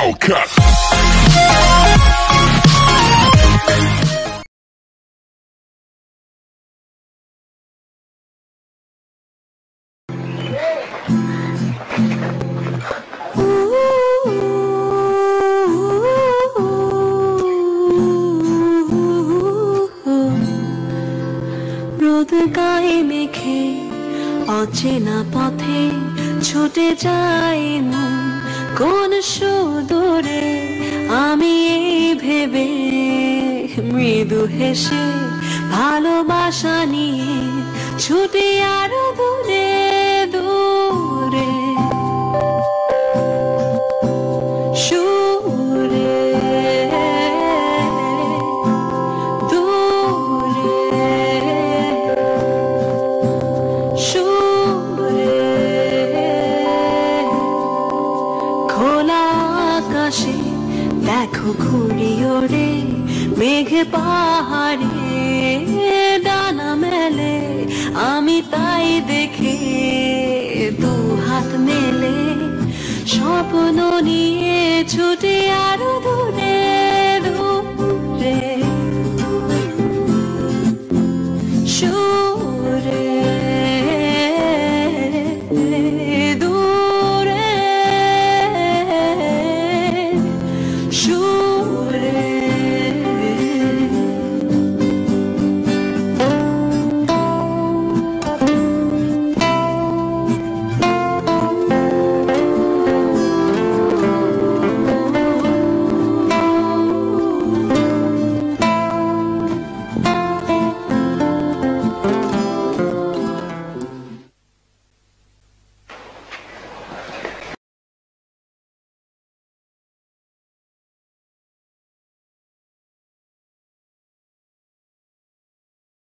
Cut. গায়ে মেখে অচেনা পথে ছুটে যাই মন কোন সুদূরে আমি এই ভেবে মৃদু হেসে ভালোবাসা নিয়ে ছুটে আরও আকাশে দেখো ঘুরি ওড়ে মেঘ পাহাড়ে, ডানা মেলে, আমি তাই দেখে দু হাত মেলে, স্বপ্ন নিয়ে ছুটে